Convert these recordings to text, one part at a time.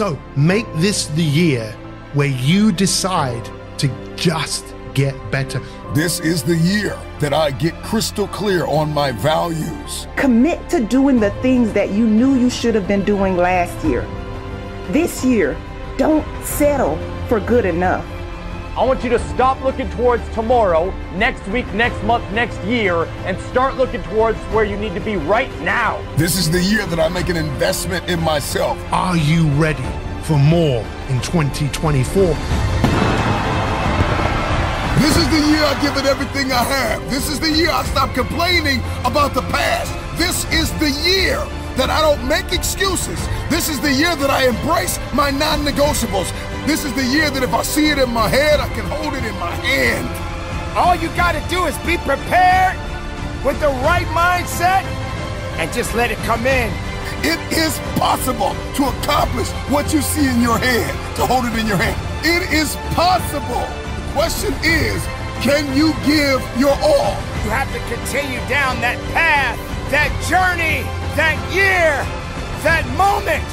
So make this the year where you decide to just get better. This is the year that I get crystal clear on my values. Commit to doing the things that you knew you should have been doing last year. This year, don't settle for good enough. I want you to stop looking towards tomorrow, next week, next month, next year, and start looking towards where you need to be right now. This is the year that I make an investment in myself. Are you ready for more in 2024? This is the year I give it everything I have. This is the year I stop complaining about the past. This is the year that I don't make excuses. This is the year that I embrace my non negotiables. This is the year that if I see it in my head, I can hold it in my hand. All you gotta do is be prepared with the right mindset and just let it come in. It is possible to accomplish what you see in your head, to hold it in your hand. It is possible. The question is, can you give your all? You have to continue down that path, that journey, that year, that moment,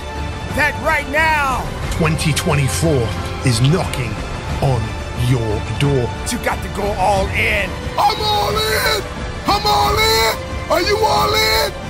that right now. 2024 is knocking on your door. You got to go all in. I'm all in. I'm all in. Are you all in?